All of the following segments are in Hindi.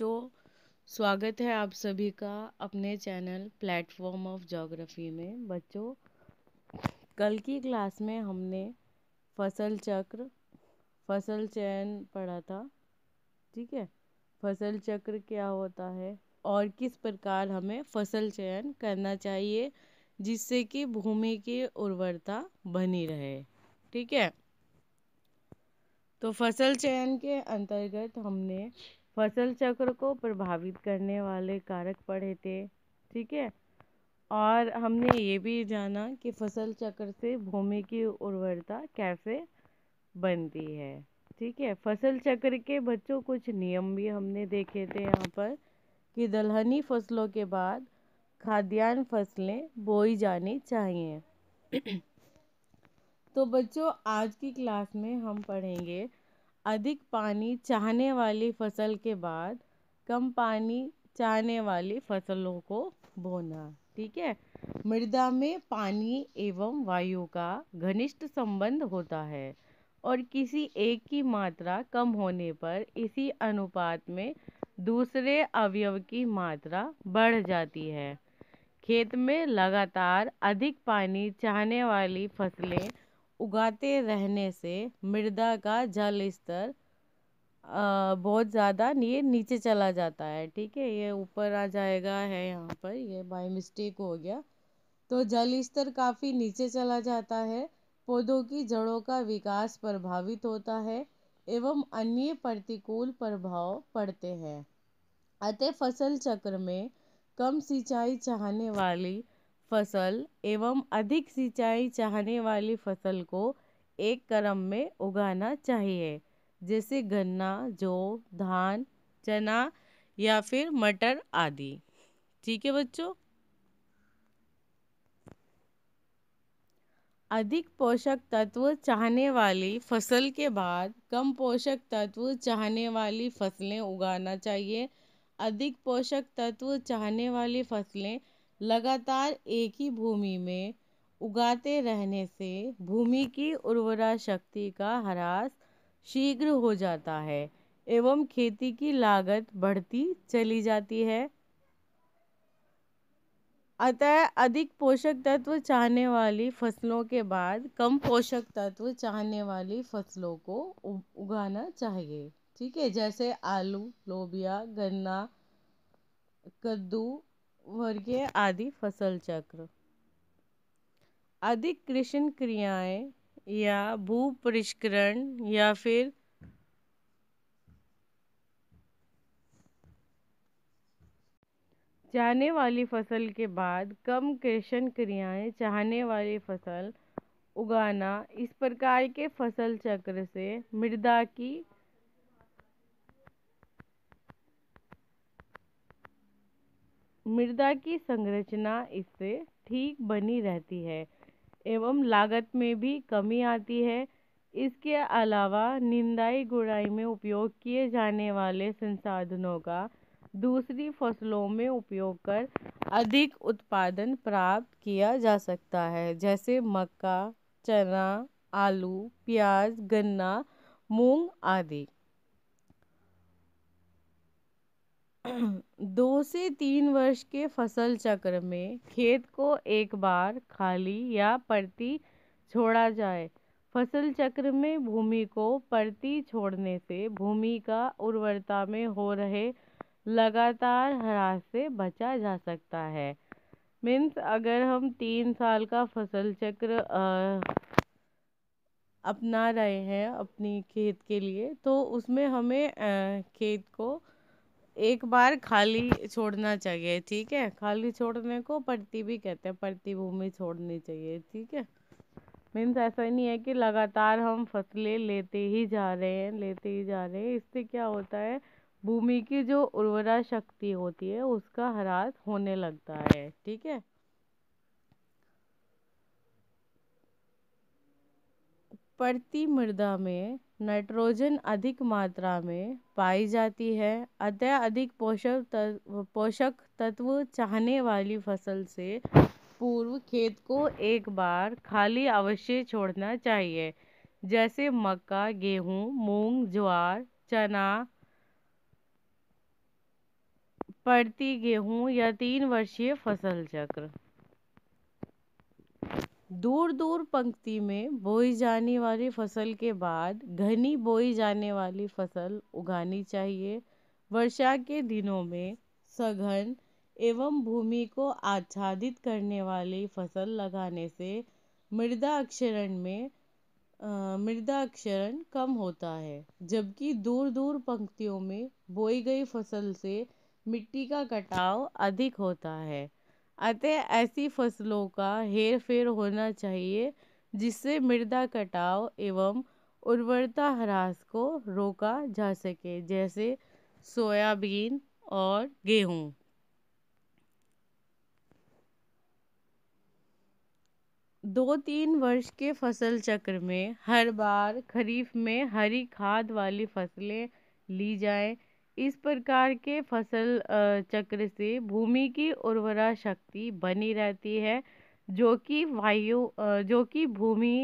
बच्चों, स्वागत है आप सभी का अपने चैनल प्लेटफॉर्म ऑफ़ जोग्राफी में। बच्चों, कल की क्लास में हमने फ़सल चक्र, फ़सल चयन पढ़ा था, ठीक है? फ़सल चक्र क्या होता है और किस प्रकार हमें फ़सल चयन करना चाहिए जिससे कि भूमि की उर्वरता बनी रहे, ठीक है? तो फ़सल चयन के अंतर्गत हमने फ़सल चक्र को प्रभावित करने वाले कारक पढ़े थे, ठीक है? और हमने ये भी जाना कि फ़सल चक्र से भूमि की उर्वरता कैसे बनती है, ठीक है? फ़सल चक्र के बच्चों कुछ नियम भी हमने देखे थे यहाँ पर कि दलहनी फ़सलों के बाद खाद्यान्न फ़सलें बोई जानी चाहिए। तो बच्चों, आज की क्लास में हम पढ़ेंगे अधिक पानी चाहने वाली फ़सल के बाद कम पानी चाहने वाली फ़सलों को बोना, ठीक है? मृदा में पानी एवं वायु का घनिष्ठ संबंध होता है और किसी एक की मात्रा कम होने पर इसी अनुपात में दूसरे अवयव की मात्रा बढ़ जाती है। खेत में लगातार अधिक पानी चाहने वाली फ़सलें उगाते रहने से मृदा का जल स्तर बहुत ज़्यादा ये नीचे चला जाता है। ठीक है, ये ऊपर आ जाएगा, है यहाँ पर, ये बाय मिस्टेक हो गया। तो जल स्तर काफ़ी नीचे चला जाता है, पौधों की जड़ों का विकास प्रभावित होता है एवं अन्य प्रतिकूल प्रभाव पड़ते हैं। अतः फ़सल चक्र में कम सिंचाई चाहने वाली फ़सल एवं अधिक सिंचाई चाहने वाली फ़सल को एक क्रम में उगाना चाहिए, जैसे गन्ना, जौ, धान, चना या फिर मटर आदि। ठीक है बच्चों? अधिक पोषक तत्व चाहने वाली फ़सल के बाद कम पोषक तत्व चाहने वाली फ़सलें उगाना चाहिए। अधिक पोषक तत्व चाहने वाली फ़सलें लगातार एक ही भूमि में उगाते रहने से भूमि की उर्वरा शक्ति का ह्रास शीघ्र हो जाता है एवं खेती की लागत बढ़ती चली जाती है। अतः अधिक पोषक तत्व चाहने वाली फ़सलों के बाद कम पोषक तत्व चाहने वाली फ़सलों को उगाना चाहिए। ठीक है, जैसे आलू, लोबिया, गन्ना, कद्दू वर्गीय आदि फ़सल चक्र। अधिक कृषि क्रियाएँ या भू परिष्करण या फिर चाहने वाली फ़सल के बाद कम कृषि क्रियाएँ चाहने वाली फ़सल उगाना, इस प्रकार के फ़सल चक्र से मृदा की मृदा की संरचना इससे ठीक बनी रहती है एवं लागत में भी कमी आती है। इसके अलावा निंदाई गुड़ाई में उपयोग किए जाने वाले संसाधनों का दूसरी फ़सलों में उपयोग कर अधिक उत्पादन प्राप्त किया जा सकता है, जैसे मक्का, चना, आलू, प्याज, गन्ना, मूंग आदि। दो से तीन वर्ष के फ़सल चक्र में खेत को एक बार खाली या परती छोड़ा जाए। फ़सल चक्र में भूमि को परती छोड़ने से भूमि का उर्वरता में हो रहे लगातार ह्रास से बचा जा सकता है। मीन्स अगर हम तीन साल का फ़सल चक्र आ, अपना रहे हैं अपनी खेत के लिए तो उसमें हमें आ, खेत को एक बार खाली छोड़ना चाहिए, ठीक है? खाली छोड़ने को परती भी कहते हैं परती भूमि छोड़नी चाहिए, ठीक है? मीन्स ऐसा नहीं है कि लगातार हम फ़सलें लेते ही जा रहे हैं, लेते ही जा रहे हैं। इससे क्या होता है, भूमि की जो उर्वरा शक्ति होती है, उसका ह्रास होने लगता है, ठीक है? परती मृदा में नाइट्रोजन अधिक मात्रा में पाई जाती है, अतः अधिक पोषक तत्व पोषक तत्व चाहने वाली फ़सल से पूर्व खेत को एक बार खाली अवश्य छोड़ना चाहिए, जैसे मक्का, गेहूँ, मूंग, ज्वार, चना, पड़ती गेहूँ या तीन वर्षीय फ़सल चक्र। दूर दूर पंक्ति में बोई जाने वाली फ़सल के बाद घनी बोई जाने वाली फ़सल उगानी चाहिए। वर्षा के दिनों में सघन एवं भूमि को आच्छादित करने वाली फ़सल लगाने से मृदा अक्षरण में मृदा अक्षरण कम होता है, जबकि दूर दूर पंक्तियों में बोई गई फ़सल से मिट्टी का कटाव अधिक होता है। अतः ऐसी फ़सलों का हेर फेर होना चाहिए, जिससे मृदा कटाव एवं उर्वरता ह्रास को रोका जा सके, जैसे सोयाबीन और गेहूँ। दो तीन वर्ष के फ़सल चक्र में हर बार खरीफ में हरी खाद वाली फ़सलें ली जाएँ इस प्रकार के फ़सल चक्र से भूमि की उर्वरा शक्ति बनी रहती है, जो कि वायु जो कि भूमि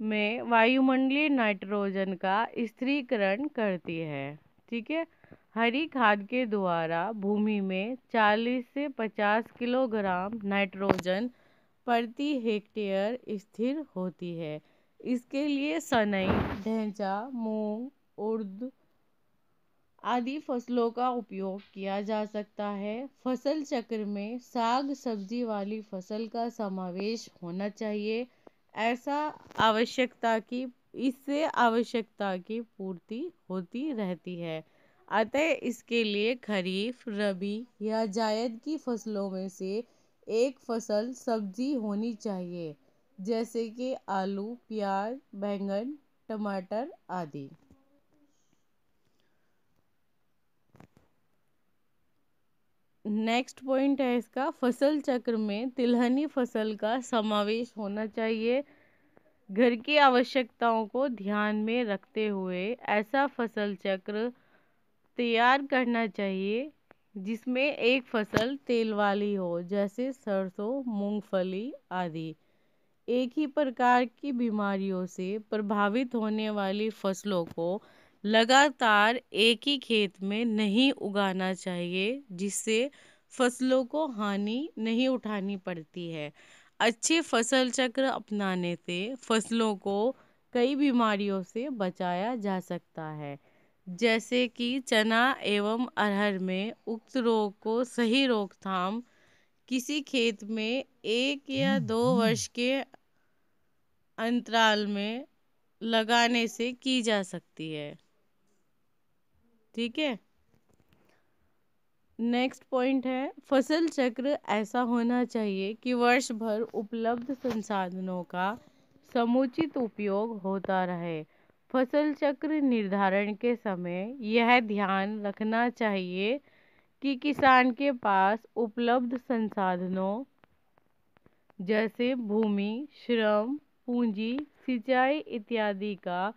में वायुमंडलीय नाइट्रोजन का स्थिरीकरण करती है। ठीक है? हरी खाद के द्वारा भूमि में 40 से 50 किलोग्राम नाइट्रोजन प्रति हेक्टेयर स्थिर होती है। इसके लिए सनई, ढैंचा, मूंग, उर्द आदि फ़सलों का उपयोग किया जा सकता है। फ़सल चक्र में साग सब्ज़ी वाली फ़सल का समावेश होना चाहिए। ऐसा आवश्यकता की, इससे आवश्यकता की पूर्ति होती रहती है। अतः इसके लिए खरीफ, रबी या जायद की फ़सलों में से एक फ़सल सब्ज़ी होनी चाहिए, जैसे कि आलू, प्याज, बैंगन, टमाटर आदि। नेक्स्ट पॉइंट है इसका, फ़सल चक्र में तिलहनी फ़सल का समावेश होना चाहिए। घर की आवश्यकताओं को ध्यान में रखते हुए ऐसा फ़सल चक्र तैयार करना चाहिए, जिसमें एक फ़सल तेल वाली हो, जैसे सरसों, मूंगफली आदि। एक ही प्रकार की बीमारियों से प्रभावित होने वाली फ़सलों को लगातार एक ही खेत में नहीं उगाना चाहिए जिससे फ़सलों को हानि नहीं उठानी पड़ती है। अच्छे फ़सल चक्र अपनाने से फ़सलों को कई बीमारियों से बचाया जा सकता है जैसे कि चना एवं अरहर में उक्त रोग को सही रोकथाम। किसी खेत में एक या दो वर्ष के अंतराल में लगाने से की जा सकती है। ठीक है? नेक्स्ट पॉइंट है, फ़सल चक्र ऐसा होना चाहिए कि वर्ष भर उपलब्ध संसाधनों का समुचित उपयोग होता रहे। फ़सल चक्र निर्धारण के समय यह ध्यान रखना चाहिए कि किसान के पास उपलब्ध संसाधनों जैसे भूमि, श्रम, पूंजी, सिंचाई इत्यादि का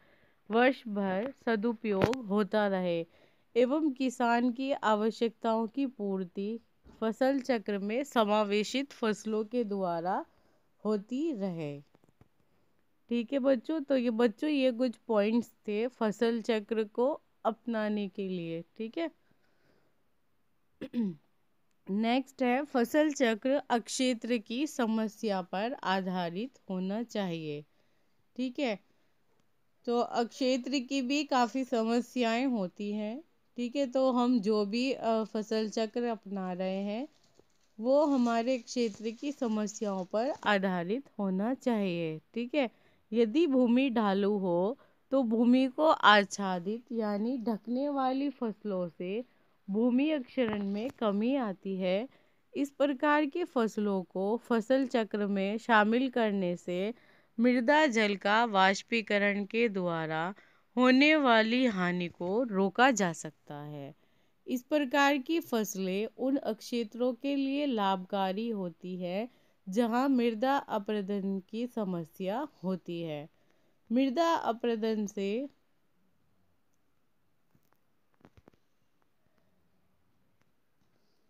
वर्ष भर सदुपयोग होता रहे। एवं किसान की आवश्यकताओं की पूर्ति फ़सल चक्र में समावेशित फ़सलों के द्वारा होती रहे। ठीक है बच्चों तो ये बच्चों, ये कुछ पॉइंट्स थे फ़सल चक्र को अपनाने के लिए। ठीक है? नेक्स्ट है, फ़सल चक्र अक्षेत्र की समस्या पर आधारित होना चाहिए। ठीक है? तो अक्षेत्र की भी काफ़ी समस्याएँ होती हैं। ठीक है तो हम जो भी फ़सल चक्र अपना रहे हैं, वो हमारे क्षेत्र की समस्याओं पर आधारित होना चाहिए, ठीक है? यदि भूमि ढालू हो तो भूमि को आच्छादित यानी ढकने वाली फ़सलों से भूमि अक्षरण में कमी आती है। इस प्रकार की फ़सलों को फ़सल चक्र में शामिल करने से मृदा जल का वाष्पीकरण के द्वारा होने वाली हानि को रोका जा सकता है। इस प्रकार की फ़सलें उन क्षेत्रों के लिए लाभकारी होती है, जहाँ मृदा अप्रदन की समस्या होती है। मृदा अप्रदन से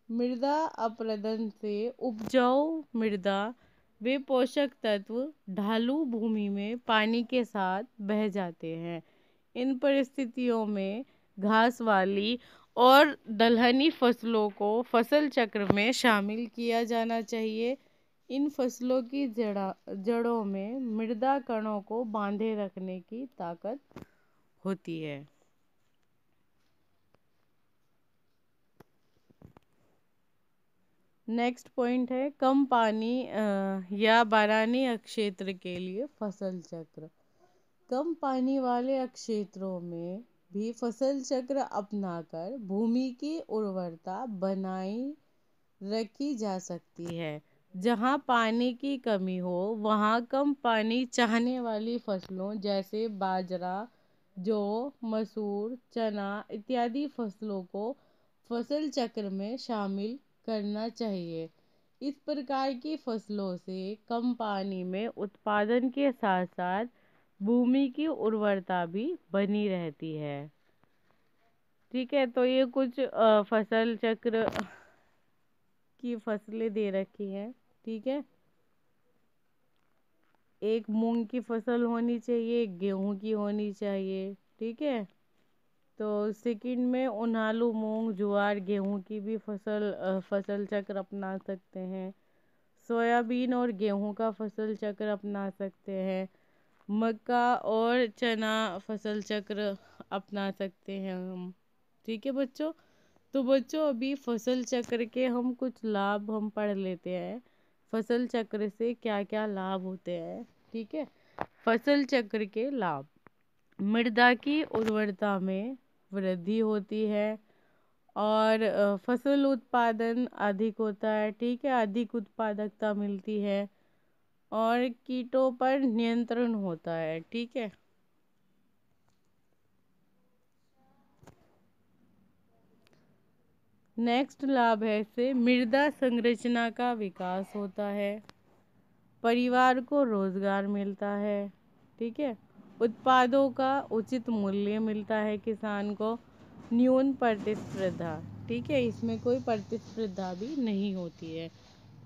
मृदा अप्रदन से उपजाऊ मृदा वे पोषक तत्व ढालू भूमि में पानी के साथ बह जाते हैं। इन परिस्थितियों में घास वाली और दलहनी फ़सलों को फ़सल चक्र में शामिल किया जाना चाहिए। इन फ़सलों की जड़ा, जड़ों में मृदा कणों को बांधे रखने की ताकत होती है। नेक्स्ट पॉइंट है, कम पानी या बारानी क्षेत्र के लिए फ़सल चक्र। कम पानी वाले क्षेत्रों में भी फ़सल चक्र अपनाकर भूमि की उर्वरता बनाई रखी जा सकती है। जहाँ पानी की कमी हो, वहाँ कम पानी चाहने वाली फ़सलों जैसे बाजरा, जौ, मसूर, चना इत्यादि फ़सलों को फ़सल चक्र में शामिल करना चाहिए। इस प्रकार की फ़सलों से कम पानी में उत्पादन के साथ साथ भूमि की उर्वरता भी बनी रहती है। ठीक है तो ये कुछ फ़सल चक्र की फ़सलें दे रखी हैं, ठीक है। एक मूंग की फ़सल होनी चाहिए गेहूँ की होनी चाहिए, ठीक है। तो सेकंड में उनालू मूंग, ज्वार, गेहूँ की भी फ़सल फ़सल चक्र अपना सकते हैं। सोयाबीन और गेहूँ का फ़सल चक्र अपना सकते हैं। मक्का और चना फ़सल चक्र अपना सकते हैं हम। ठीक है बच्चों? तो बच्चों, अभी फ़सल चक्र के हम कुछ लाभ हम पढ़ लेते हैं। फ़सल चक्र से क्या क्या लाभ होते हैं, ठीक है? फ़सल चक्र के लाभ। मृदा की उर्वरता में वृद्धि होती है और फ़सल उत्पादन अधिक होता है, ठीक है? अधिक उत्पादकता मिलती है। और कीटों पर नियंत्रण होता है, ठीक है? नेक्स्ट लाभ है से मृदा संरचना का विकास होता है। परिवार को रोज़गार मिलता है, ठीक है? उत्पादों का उचित मूल्य मिलता है किसान को, न्यून प्रतिस्पर्धा, ठीक है? इसमें कोई प्रतिस्पर्धा भी नहीं होती है।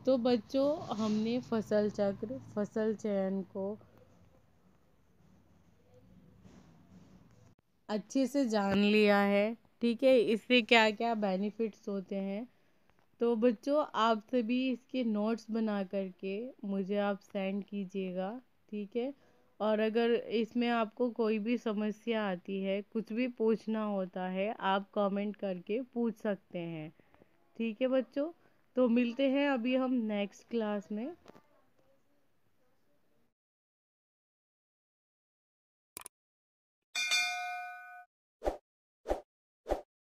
तो बच्चों, हमने फ़सल चक्र, फ़सल चयन को अच्छे से जान लिया है, ठीक है? इससे क्या क्या बेनिफिट्स होते हैं? तो बच्चों, आप सभी इसके नोट्स बना करके मुझे आप सेंड कीजिएगा, ठीक है? और अगर इसमें आपको कोई भी समस्या आती है, कुछ भी पूछना होता है, आप कमेंट करके पूछ सकते हैं, ठीक है बच्चों? तो मिलते हैं अभी हम नेक्स्ट क्लास में।